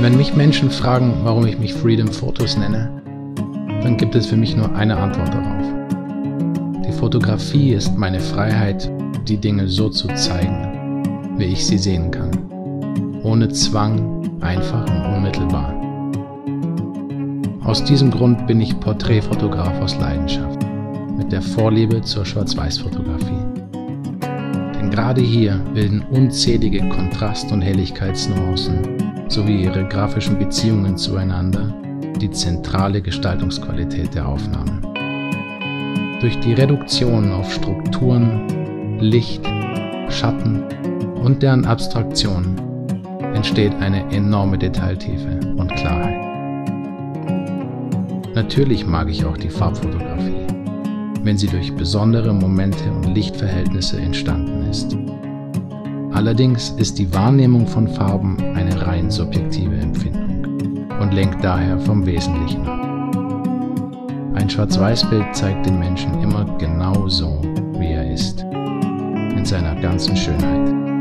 Wenn mich Menschen fragen, warum ich mich Freedom Photos nenne, dann gibt es für mich nur eine Antwort darauf. Die Fotografie ist meine Freiheit, die Dinge so zu zeigen, wie ich sie sehen kann. Ohne Zwang, einfach und unmittelbar. Aus diesem Grund bin ich Porträtfotograf aus Leidenschaft, mit der Vorliebe zur Schwarz-Weiß-Fotografie. Denn gerade hier bilden unzählige Kontrast- und Helligkeitsnuancen sowie ihre grafischen Beziehungen zueinander die zentrale Gestaltungsqualität der Aufnahme. Durch die Reduktion auf Strukturen, Licht, Schatten und deren Abstraktion entsteht eine enorme Detailtiefe und Klarheit. Natürlich mag ich auch die Farbfotografie, wenn sie durch besondere Momente und Lichtverhältnisse entstanden ist. Allerdings ist die Wahrnehmung von Farben eine rein subjektive Empfindung und lenkt daher vom Wesentlichen ab. Ein Schwarz-Weiß-Bild zeigt den Menschen immer genau so, wie er ist, in seiner ganzen Schönheit.